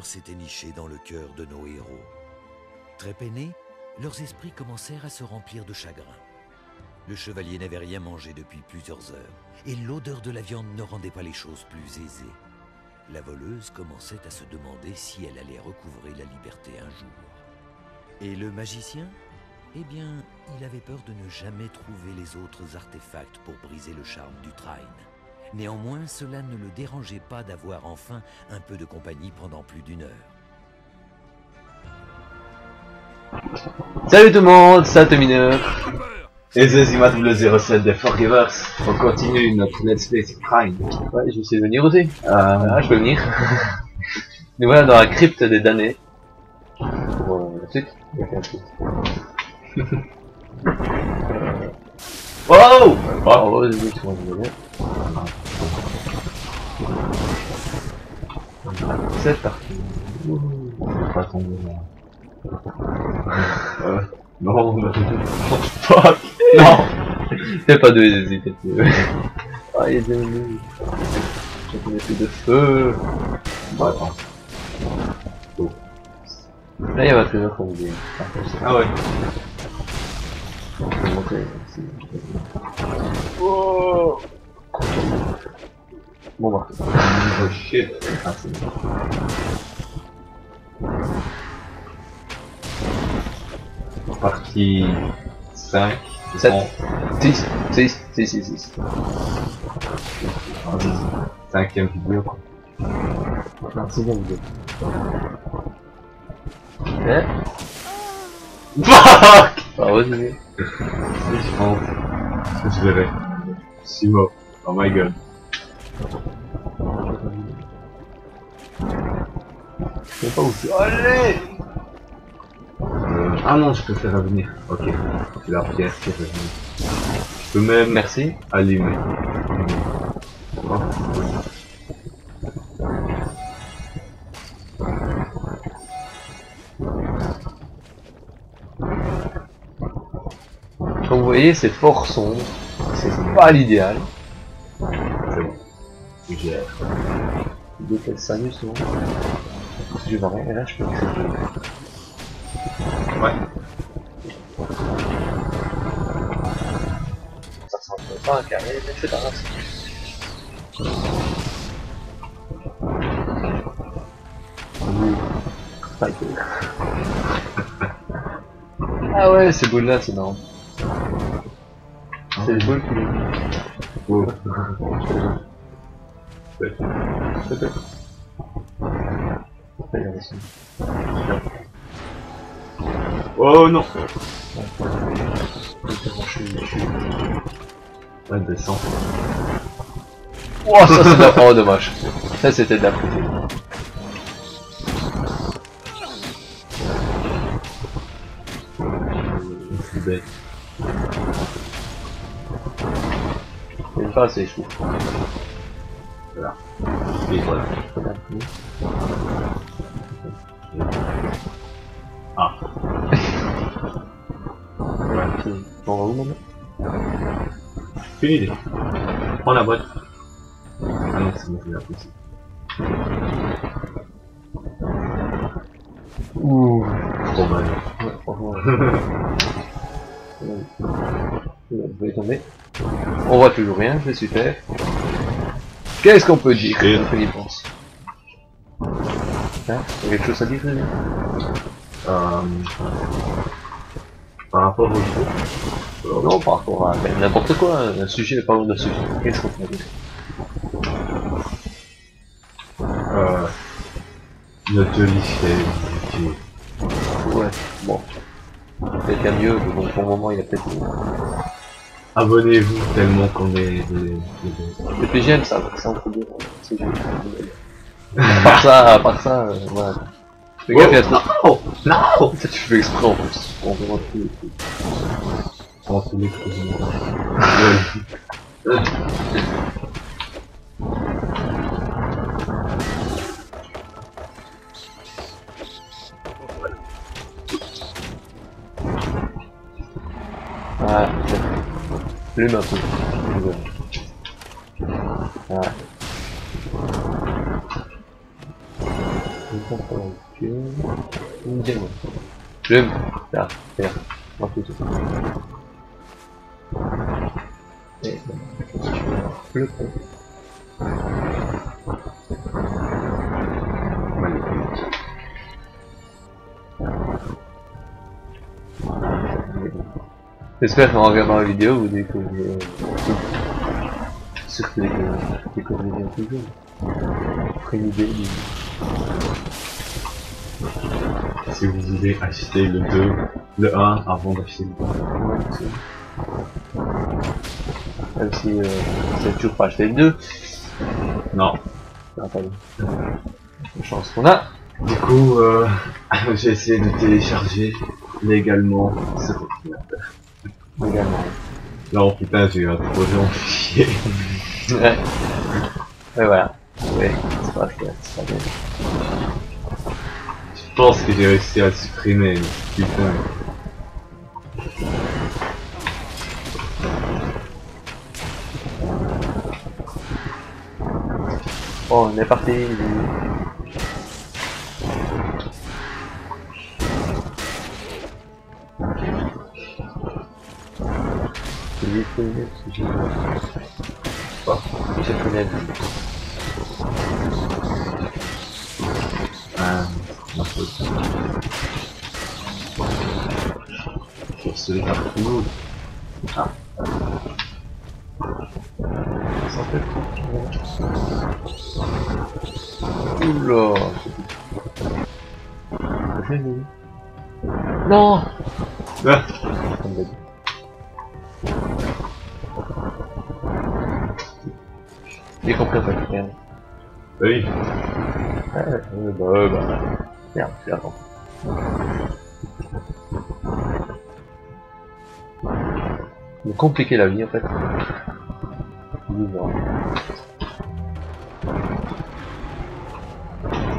terreur s'était nichée dans le cœur de nos héros. Très peinés, leurs esprits commencèrent à se remplir de chagrin. Le chevalier n'avait rien mangé depuis plusieurs heures, et l'odeur de la viande ne rendait pas les choses plus aisées. La voleuse commençait à se demander si elle allait recouvrer la liberté un jour. Et le magicien? Eh bien, il avait peur de ne jamais trouver les autres artefacts pour briser le charme du Trine. Néanmoins, cela ne le dérangeait pas d'avoir enfin un peu de compagnie pendant plus d'une heure. Salut tout le monde, c'est Mineur. Et Zezima 07 de Forgivers. On continue notre Let's Play Prime. Ouais, je vais venir aussi. Euh, Ah, je peux venir. Nous voilà dans la crypte des damnés. Bon, la suite. Oh Oh, vas-y, tu vas venir. C'est parti. C'est pas tombé là. Euh, non, non, fuck Non Fais pas de hésiter. Ah, il y a des ennemis. J'ai plus de feu. Bon, attends. Là, il y a vous dit. Ah ouais. Je vais monter ici. Bon, bah. Oh shit. Ah. Partie 5. Sept. 6, 6, 6, 6, 6. Cinquième vidéo. Non, bien vidéo. Eh Fuck Ah, vas-y. Je pense que je verrai. Je suis mort. Oh my god. Je sais pas où c'est. Allez Euh, ah non, je peux faire revenir. Ok. C'est la pièce qui est revenue. Je peux même Merci. allumer. Oh. Comme vous voyez, c'est fort sombre. C'est pas l'idéal. Qu'elle s'amuse souvent. Je vois rien, et là je peux accepter. Ouais. Ça ressemble pas à un carré, mais c'est pas grave. Que- Ah ouais, ces boules là, c'est marrant. C'est les boules qui les. Oh. Oh non Je suis- je suis- Ouais, descend. Oh, ça c'est de la... Oh, dommage. Ça c'était de la foutue. C'est bête. Il une c'est chou. Voilà. Et voilà. Ah. Ouais, on va où maintenant Une idée. Prends la boîte. Ah non, c'est bon, c'est la possible. Ouh. Trop mal. Ouais, franchement. Je vais tomber. On voit toujours rien, c'est super. Qu'est-ce qu'on peut dire quand on y pense Hein Il y a quelque chose à dire Rémi Euh, par rapport au jeu. Non, par rapport à ben, n'importe quoi, un sujet, parlons d'un sujet. Qu'est-ce qu'on peut dire Euh, lichez, tu- Ouais, bon. Peut-être qu'il y a mieux, mais bon, pour le moment, il y a peut-être. Abonnez-vous tellement qu'on est des, des- des- Le PGM, ça, ça on peut dire. c'est part ça, à part ça, euh, voilà. Fais gaffe, il y a trop. Non Non tu fais exprès en plus. On. On se met trop Ouais, Ouais. Une diamant. Je vais me... Là. Et le J'espère qu'en regardant la vidéo, vous que vous découvrez bien toujours. Après une idée du... Si vous voulez acheter le 2, le 1 avant d'acheter le 2. Ouais, c'est- Même si euh, c'est toujours pas acheté le 2, Non. c'est pas la chance qu'on a. Du coup, euh, j'ai essayé de télécharger légalement ce. Également. Là, oh putain, j'ai eu un projet en fichier. Ouais. Ouais, voilà. Ouais, c'est pas, c'est c'est pas bien. Je pense que j'ai réussi à le supprimer, mais putain. Bon, on est parti. Connaît, c'est génial. Bon, je connais. Ah, ma faute. Pour Ah. Ça fait Oula. Non Ah. J'ai compris. Oui. Ouais, bah, bah. Merde, c'est avant. La vie en fait. Bizarre.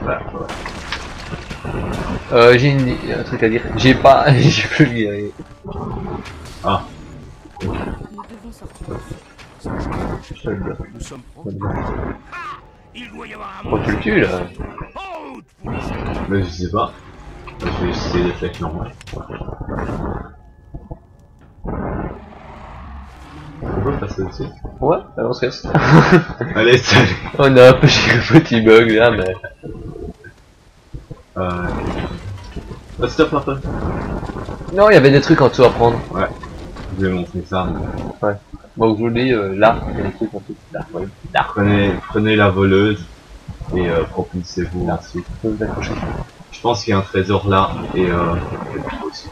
Voilà, voilà. Euh, j'ai une- un truc à dire. J'ai pas, j'ai plus. Ah. Nous devons sortir. Je te le dis. Nous sommes le prêts. dis. Il doit y avoir un Oh, tu le tues là. Mais je sais pas. Je vais essayer d'être avec normal. On peut passer dessus. Ouais, allez, on se casse. Allez, salut. On a un petit, bug là, mais. Euh... Ah, stop un peu. Non, il y avait des trucs en dessous à prendre. Ouais. Je vais montrer ça. Bon, je vous le dis, euh, y a des trucs. Là. Prenez, prenez la voleuse et euh, propulsez-vous ensuite. Je. Je pense qu'il y a un trésor là et euh, et aussi.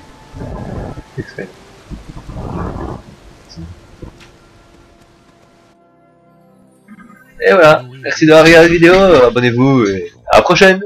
Et voilà. Merci d'avoir regardé la vidéo. Abonnez-vous et à la prochaine.